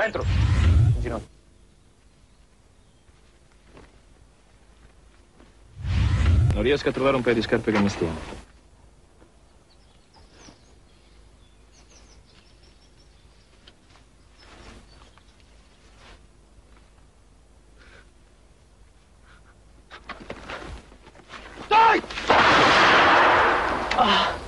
Dentro. In ginocchio. Non riesco a trovare un paio di scarpe che mi stiano. Dai! Non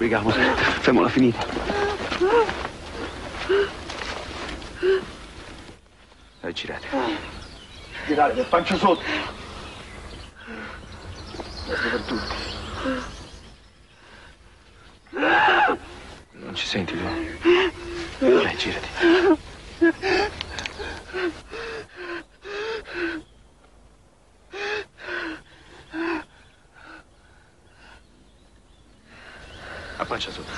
Dai, sbrighiamoci. Fermola finita. Dai, girate. Girare, pancia sotto. Questo per tutti. Non ci senti, tu? Dai, girati. A pancia sotto.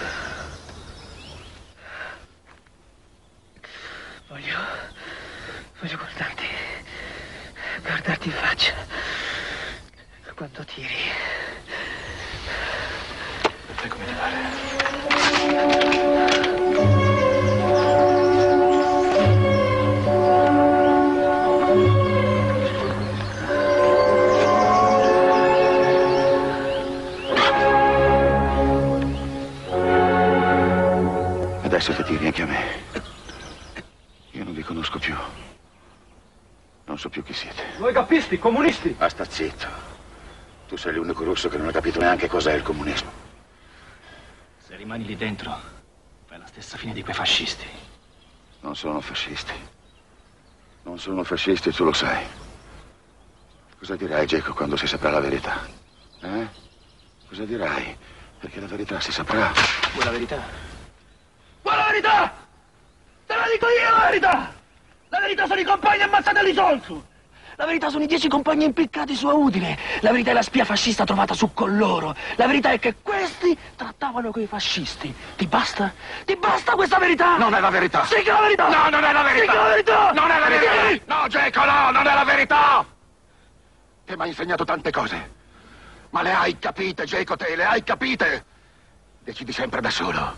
Voglio. Voglio guardarti. Guardarti in faccia. Quando tiri. Fai come ti pare. Adesso ti tiri anche a me. Io non vi conosco più. Non so più chi siete. Noi capisti, comunisti. Basta zitto. Tu sei l'unico russo che non ha capito neanche cos'è il comunismo. Se rimani lì dentro, fai la stessa fine di quei fascisti. Non sono fascisti. Non sono fascisti e tu lo sai. Cosa dirai, Geco, quando si saprà la verità? Eh? Cosa dirai? Perché la verità si saprà. Vuoi la verità? Vuoi la verità? Te la dico io la verità! La verità sono i compagni ammazzati all'isolso! La verità sono i dieci compagni impiccati su a Udine! La verità è la spia fascista trovata su con loro! La verità è che questi trattavano coi fascisti! Ti basta? Ti basta questa verità? Non è la verità! Sì che è la verità! No, non è la Sì verità! che è la verità! Non è la verità! Sì! No, Geco, no, non è la verità! Te mi hai insegnato tante cose. Ma le hai capite, Geco, te, le hai capite? Decidi sempre da solo.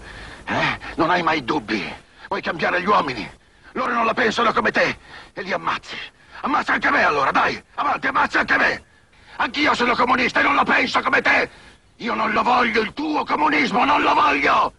Eh? Non hai mai dubbi. Vuoi cambiare gli uomini. Loro non la pensano come te. E li ammazzi. Ammazza anche me allora, dai. Avanti, ammazza anche me. Anch'io sono comunista e non la penso come te. Io non lo voglio, il tuo comunismo, non lo voglio.